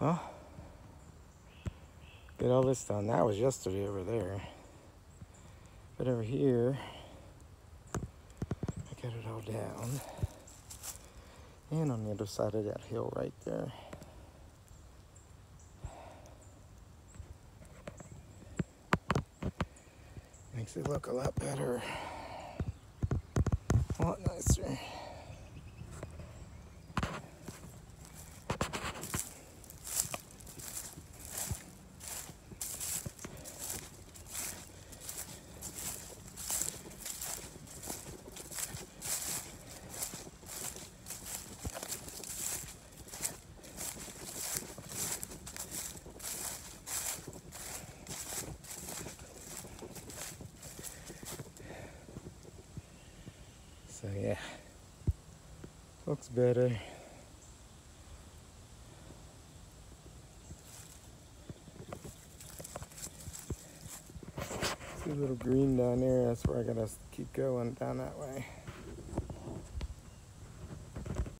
Well, get all this done. That was yesterday over there. But over here, I got it all down. And on the other side of that hill right there. Makes it look a lot better. A lot nicer. So yeah, looks better. See a little green down there, that's where I gotta keep going down that way.